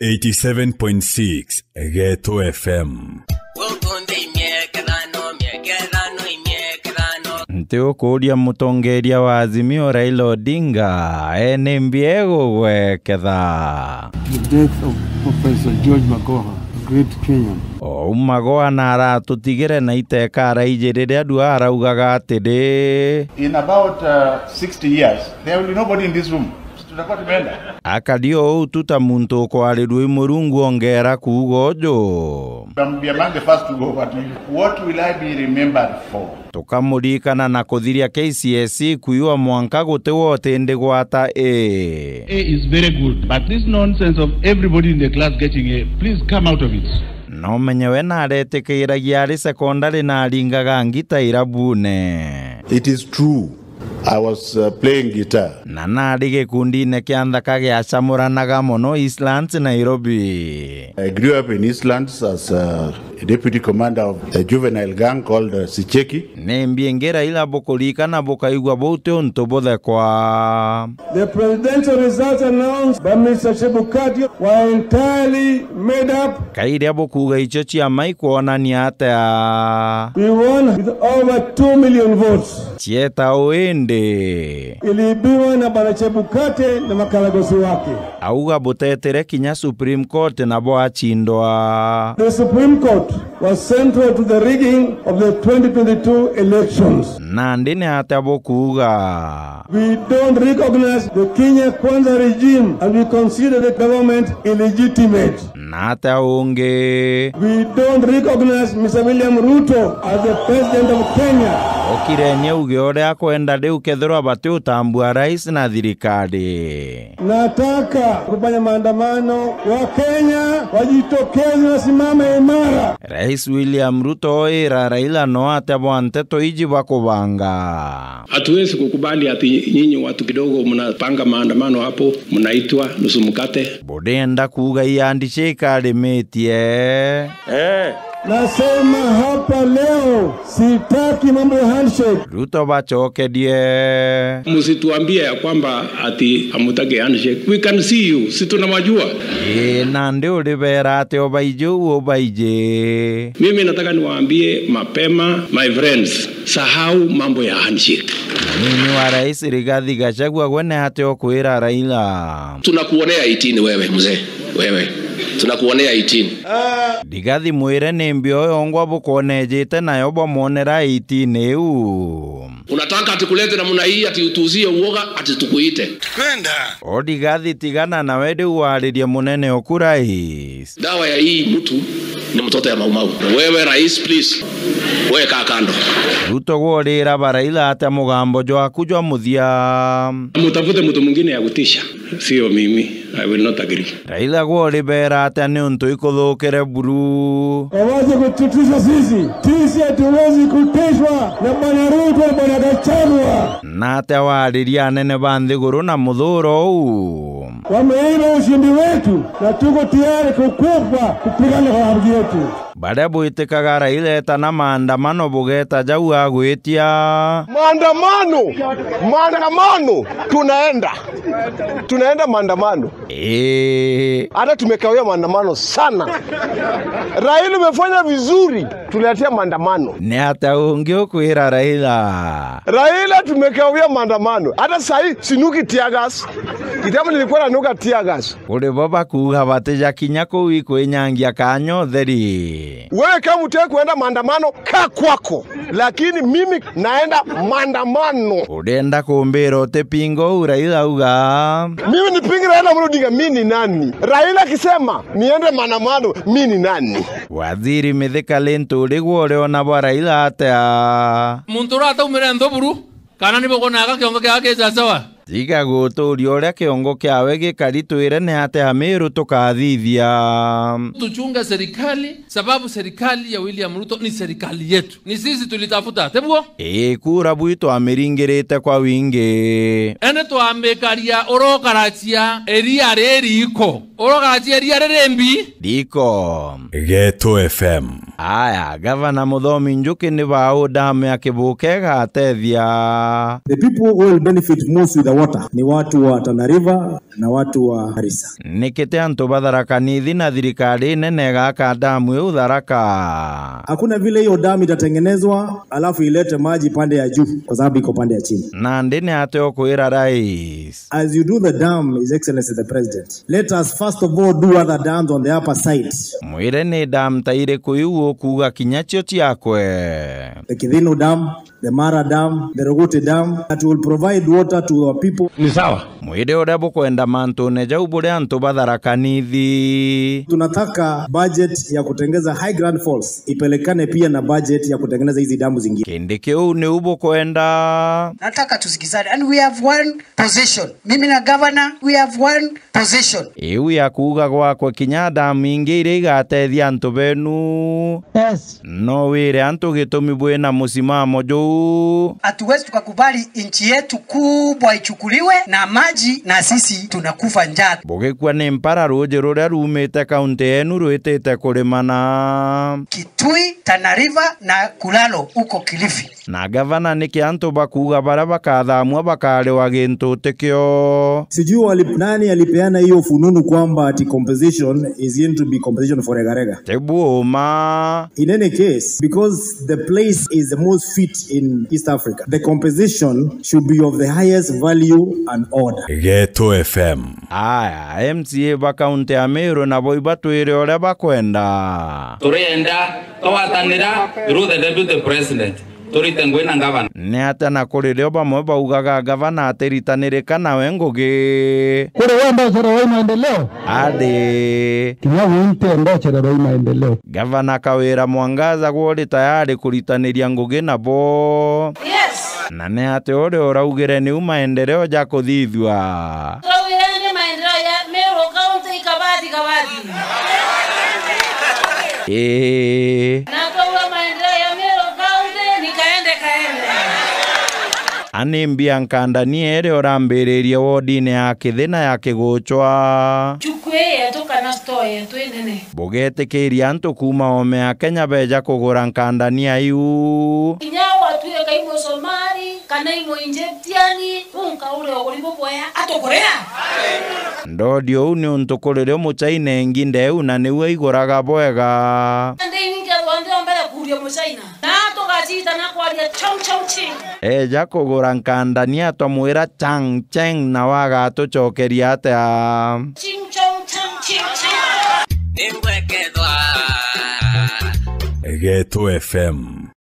87.6 Ghetto FM. nti ukuria mutongeria wa azimio raila odinga ene mbiego gweketha the death of Professor George Magoha, a great Kenyan. o magoa na aratutigire na iteka araije riria andu araugaga atiri in about uh, 60 years there will be nobody in this room tutakuwa tumeenda. Akario uu tuta muntu ukwarirua mulungu ongera for? Tukamurikana na kuthiria KCSE kuiwa mwanka guti wotindi gwata A. A is very good, but this nonsense of everybody in the class getting A, please come out of it. no menyewe naretikiragia ari sekondari na aringaga ngita irabune It is true. I was uh, playing guitar. na nari gikundi-inĩ kĩa nthaka gĩacamũranaga mono Eastlands Nairobi I grew up in Eastlands as a deputy commander of a juvenile gang called uh, Sicheki. nĩ mbiengera ila bũkũrikana bũkaigua bũu tĩ ũntũ bũthekwa The presidential results announced by Mr. Chebukati were entirely made up. kairia bũkuga icio ciama ikuonania atea We won with over 2 million votes. Cieta ũĩndĩ Iliibiwa na Bwana Chebukate na makaragosi wake. auga butetere kinya Supreme Court na boachindwa The Supreme Court was central to the rigging of the 2022 elections. na ndĩ nĩ atea bũkuga We don't recognize the Kenya Kwanza regime and we consider the government illegitimate. na atea ũngĩ We don't recognize Mr. William Ruto as the president of Kenya. Okirenia uge ũrĩa kwenda rĩu kethirwa bati utambua rais na thirikari Nataka kufanya maandamano, wa Wakenya wajitokeze, wasimame imara. rais william ruto oira raila no ate bwa nteto iji bakũbanga Hatuwezi kukubali ati nyinyi watu kidogo mnapanga maandamano hapo, mnaitwa nusu mkate. bũrĩenda kuga iandi ciĩkarĩmĩtie Nasema hapa leo, sitaki mambo ya handshake. ruto bacokedie Msituambie ya kwamba ati amutake handshake. We can see you, si tunawajua. ĩ na ndio libera ati obaije uobaije. Mimi nataka niwaambie mapema, my friends, sahau mambo ya handshake. Nini wa rais rigathi gachagua gwene atĩ okwira raila? Tunakuonea 18 wewe mzee wewe. Tunakuonea 18 Rigathi mwire ni mbio yongwa ngwa bũkonenjĩte nayo bomonera 18 ĩu unataka atikulete namna hii ati utuuzie uoga ati tukuite? O ndigathi tigana nawe rĩu warĩrie munene oku rais. Dawa ya hii mtu ni mtoto ya maumau wewe rais please. Wewe kaa kando. Ruto gwũrĩra baraila ate mugambo jwaku jwa muthia. Mutafute mtu mwingine ya kutisha, sio mimi. I will not agree. raila gwũrĩbera ati nĩ ũntũ ikuthukire buru Wawache kututisha sisi, sisi hatuwezi kutishwa na bwana Ruto na bwana Gachagua. na ati warĩria anene ba nthĩgũrũ na muthuro ũu Wameiba ushindi wetu na tuko tayari kukufa kupigana kwa haki yetu. Barĩa bwitikaga raila etana maandamano bugeta jau agwitia maandamano! Maandamano! Tunaenda. Tunaenda maandamano. Hata e... tumekawia maandamano sana. Raila umefanya vizuri. Tuletea maandamano. Ni hata ungiukwira raila. Raila tumekawia maandamano. Hata sahi sinuki tiagas kitambo nilikuwa nanuka tiagas kũrĩ bo bakuga batĩja kinya kũu ikwĩnyangia kanya wewe kama utaki kuenda maandamano kaa kwako. Lakini mimi naenda maandamano. Udenda kũmbĩra ũtĩpinga pingo raila uga mimi nipingi raila Amolo Odinga mimi ni nani? Raila akisema niende maandamano mimi ni nani? Waziri mĩthika lĩntũrĩ guorĩona bwa raila atĩa muntu ũrĩa nthuburu kana nĩ bũkũnaga kĩongo kĩaga kĩcacawa tiga gũtũũria ũrĩa kĩongo kĩawe gĩkari twĩre nĩ atĩa mĩrũ tũkathithia. Tuchunge serikali sababu serikali ya William Ruto ni serikali yetu. Ni sisi tulitafuta tebuo ĩĩ kura bui twamĩringĩrĩte kwa wingĩ. Ene twambĩkaria ũrokaracia eria rĩriko ũrokaracia eria mbi. riko geto FM. aya gavana mũthomi njũkĩ nĩ baũ ndame kibukega atethia The people who will benefit most with the water ni watu wa Tana River na watu wa Garissa. nikite antu batharakanithi na thirikari nene gaka damu iu tharaka Hakuna vile hiyo damu itatengenezwa alafu ilete maji pande ya juu kwa sababu iko pande ya chini. na ndine ni ate ukwira rais As you do the dam, His Excellency the President, let us first of all do other dams on the upper side. mwire ni dam ta iriku iu ukuga kinya cio ciakwe The kithino Dam, the Mara Dam, the Rogote Dam that will provide water to our people. Ni sawa. mwire uria bukwenda mantune jau buria antu batharakanithi Tunataka budget ya kutengeza High Grand Falls ipelekane pia na budget ya kutengeneza hizi damu zingine. kindi kiu niu bukwenda nataka tusikizane and we have one position mimi na governor we have one position iu ya kuga kwa kinya damu ingi iria igatethia antu benu yes. no wire antu gitumi bwina musimamo juu hatuwezi tukakubali nchi yetu kubwa ichukuliwe na maji na sisi tunakufa njaa bugikua ni mpara ruji rũrĩa rumite kaunti enu rwĩtĩte kurimana kitui tana river na kulalo uko kilifi na gavana niki antũ bakuga bara bakathamua wa gintu tikio Sijui wali, nani alipeana hiyo fununu kwamba ati compensation is going to be compensation for Regarega. Tebuoma. In any case, because the place is the most fit in East Africa, the composition should be of the highest value and order. Geto FM. aya mca ba kaunti ya miru nabo ibatwire uria bakwenda turienda twatanira through the deputy president turite ngui na gavana ni ate na kuri rio bamwe baugaga gavana atiritanirika nawe ngugi kule wenda chereroi maendeleo adi kinya wintenda chereroi maendeleo gavana kawira mwangaza gwori tayari kuritaniria ngugi nabo. Yes. na ni ati uria uraugire niu maendeleo ja kuthithua Turaugireni maendeleo ya Meru County kabati kabati. ii Na twaura maendeleo ani mbia nkandanie ĩrĩa ũrambĩrĩrie wodi-inĩ ya kĩthĩna ya kĩgũcwa Chukwe antu antũ kuma ome a kenya beja kũgũra nkandania iu Kinya watu ya kaimo Somali kana imo Egyptiani unka ule ogolibo boya atokorea. ndodi ũu nĩ ũntũkũrĩre mũchaina ĩngĩ ndeu na nĩu aigũraga bwega kuria. Na tugachita na kwaria chong chong ching. eja kũgũra nkandania twamwĩra chang cheng na ching ching. Ghetto FM.